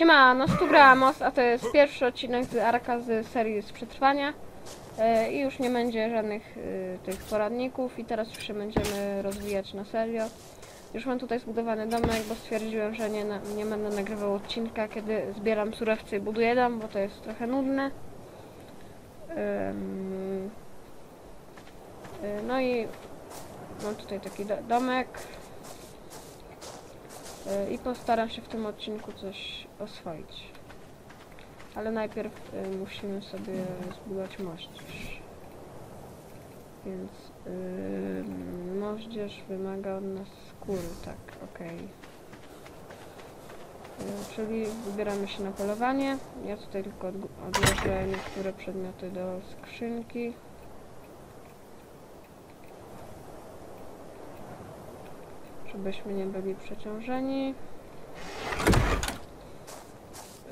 Siema, no tu Gramos, a to jest pierwszy odcinek z Arka z serii z przetrwania. E, I już nie będzie żadnych e, tych poradników i teraz już się będziemy rozwijać na serio. Już mam tutaj zbudowany domek, bo stwierdziłem, że nie, nie będę nagrywał odcinka, kiedy zbieram surowce i buduję dom, bo to jest trochę nudne. Ym, e, no i mam tutaj taki do, domek. I postaram się w tym odcinku coś oswoić. Ale najpierw y, musimy sobie zbudować moździerz. Więc y, moździerz wymaga od nas skóry, tak, okej. Y, Czyli wybieramy się na polowanie. Ja tutaj tylko odłożę niektóre przedmioty do skrzynki. Żebyśmy nie byli przeciążeni.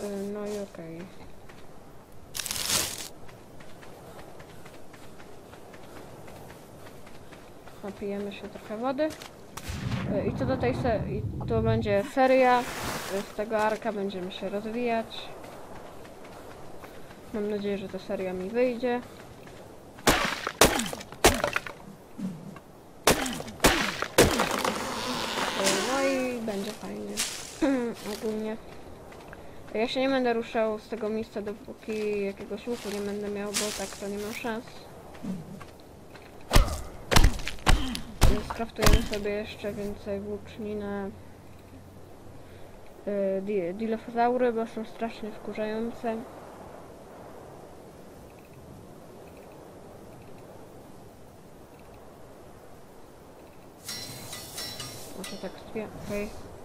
Y, No i okej. Napijemy się trochę wody. Y, I co do tej se i to będzie seria. Y, Z tego arka będziemy się rozwijać. Mam nadzieję, że ta seria mi wyjdzie. No i będzie fajnie. Ogólnie. Ja się nie będę ruszał z tego miejsca, dopóki jakiegoś łuku nie będę miał, bo tak to nie mam szans. Skraftujemy sobie jeszcze więcej włóczni na y, di- dilofazaury, bo są strasznie wkurzające. Może tak okej. E,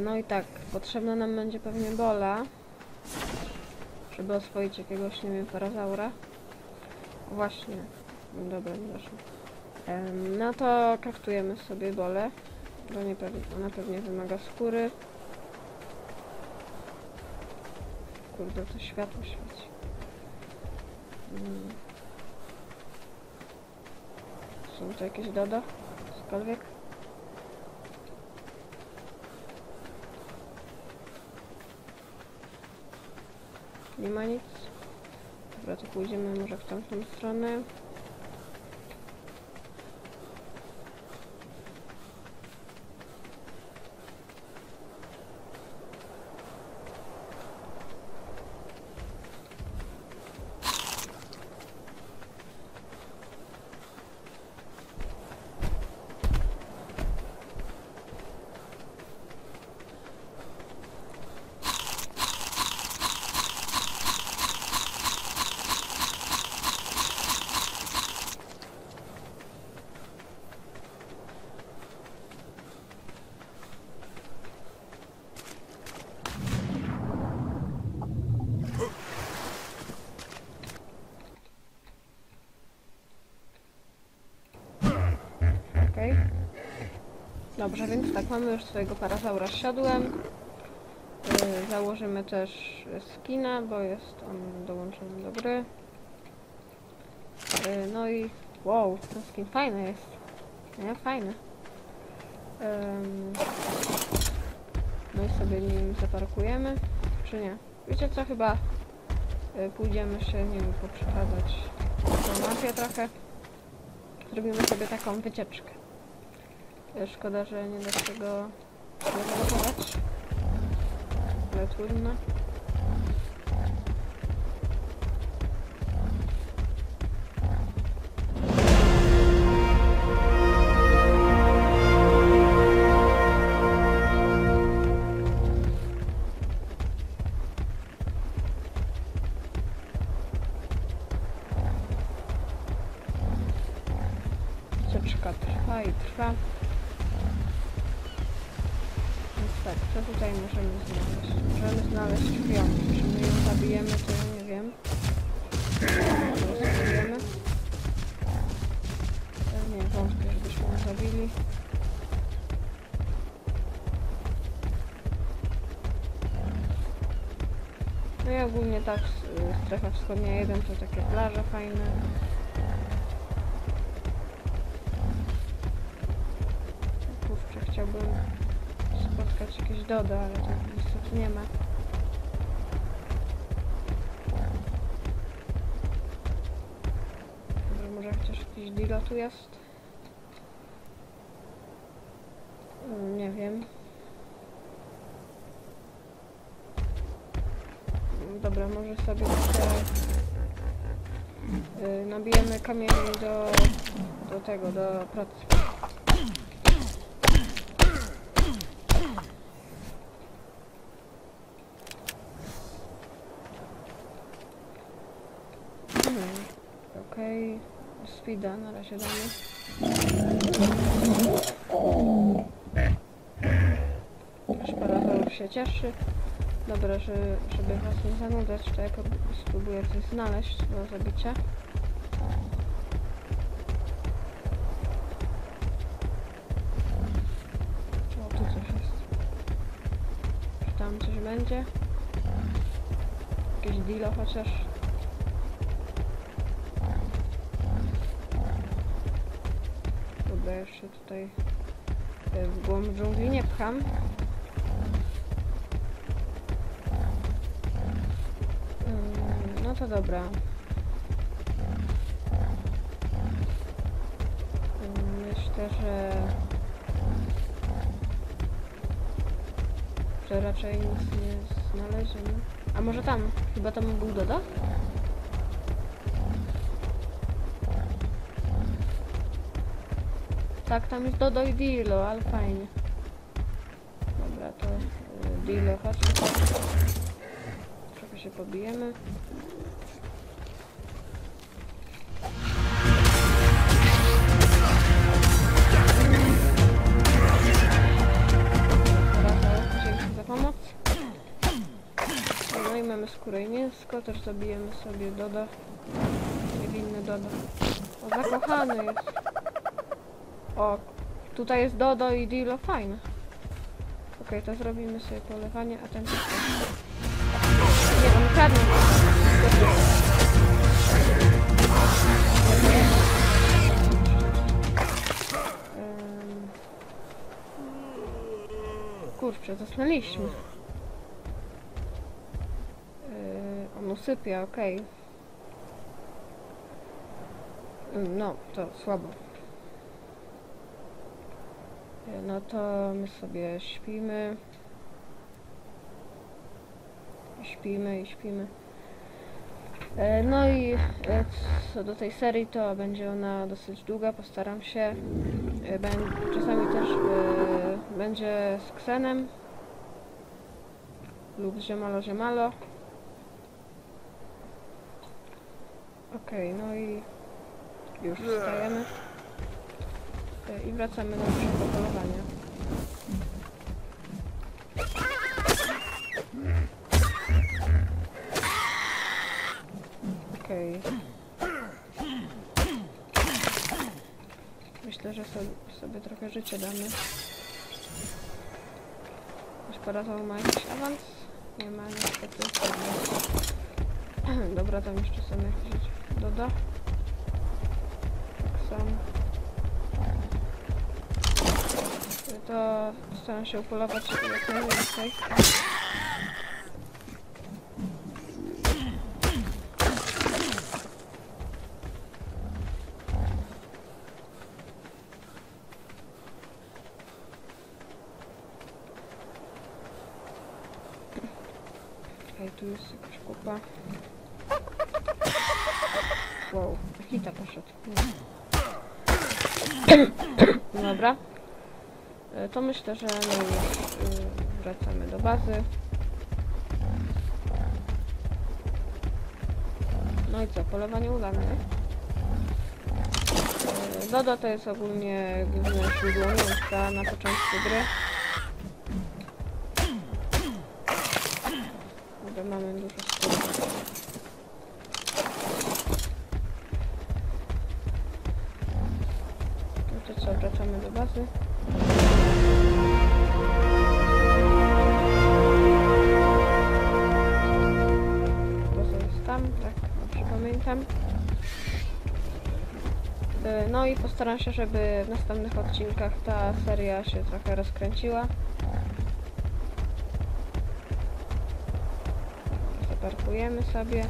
No i tak, potrzebna nam będzie pewnie bola, żeby oswoić jakiegoś, nie wiem, parazaura. Właśnie, dobra. Em, No to kraftujemy sobie bolę, bo ona pewnie wymaga skóry. Kurde, to światło świeci. Mm. Są tu jakieś dodo? Cokolwiek? Nie ma nic. Dobra, to pójdziemy może w tamtą stronę. Okej. Dobrze, więc tak, mamy już swojego parazaura z siodłem. Yy, założymy też skina, bo jest on dołączony do gry. Yy, no i wow, ten skin fajny jest. Nie, fajny. No i sobie nim zaparkujemy, czy nie? Wiecie co, chyba yy, pójdziemy się, nie wiem, poprzechadzać po mapie trochę. Zrobimy sobie taką wycieczkę. Szkoda, że nie da się tego zrealizować. Ale trudno. Tak, co tutaj możemy znaleźć? Możemy znaleźć pion. Czy my ją zabijemy, to ja nie wiem. E, Nie, wątpię, żebyśmy ją zabili. No i ogólnie tak, strefa wschodnia 1 to takie plaże fajne. Kurczę, chciałbym szukać jakieś doda, ale tu niestety nie ma. Dobra, może chociaż jakiś dilo tu jest? Mm, Nie wiem. Mm, Dobra, może sobie tutaj y, nabijemy kamieni do, do tego, do pracy. Okej, speeda na razie damy. Szparator się cieszy. Dobra, że, żeby was nie zanudzać, to ja po- spróbuję coś znaleźć do zabicia. O, tu coś jest. Czy tam coś będzie? Jakieś dealo chociaż? Jeszcze tutaj e, w głąb dżungli nie pcham. Mm, No to dobra. Mm, Myślę, że... że raczej nic nie znaleziemy. A może tam? Chyba tam był Doda? Tak, tam jest Dodo i Dilo, ale fajnie. Dobra, to y, Dilo, chodźmy. Trochę się pobijemy. No mamy skórę i mięsko, też zabijemy sobie Doda. Niewinny Dodo. O, zakochany jest. O, tutaj jest Dodo i Dilo, fajne. Okej, to zrobimy sobie polewanie, a ten... Nie, on kradnie. Kurczę, zasnęliśmy. Yy, on usypia, okej. Ym, No, to słabo. Yy, No to my sobie śpimy. Śpimy i śpimy. E, No i e, co do tej serii, to będzie ona dosyć długa, postaram się. E, Czasami też e, będzie z Ksenem lub z Ziemalo Ziemalo. Okej, no i już wstajemy. I wracamy do naszego. Okej. Myślę, że sobie, sobie trochę życia damy. Szparator ma jakiś awans? Nie ma niestety. Dobra, tam jeszcze sobie jakieś doda. Tak samo. To staram się upolować jak najwięcej. Ej, tu jest jakaś kupa. Wow, hita poszedł. Dobra. E, To myślę, że my już y, wracamy do bazy. No i co, polowanie udane. E, Dodo to jest ogólnie główne źródło na początku gry. Y, no i postaram się, żeby w następnych odcinkach ta seria się trochę rozkręciła. Zaparkujemy sobie.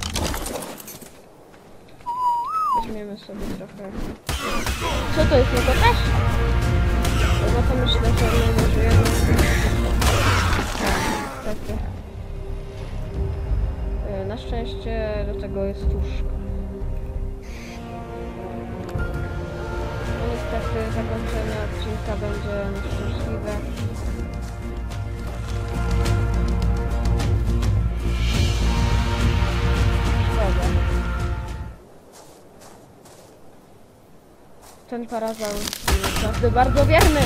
Weźmiemy sobie trochę... Co to jest? No to też? To myślę, że my użyjemy... Tak. Y, na szczęście do tego jest łóżko. No niestety zakończenie odcinka będzie nieszczęśliwe. Szkoda. Ten parazaur jest bardzo wierny.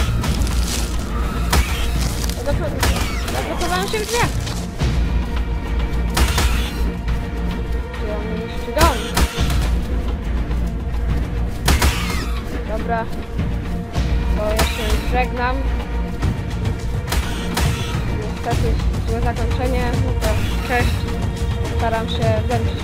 Zablokowałem się w drzwiach. Zakończenie. No to cześć. Staram się zemścić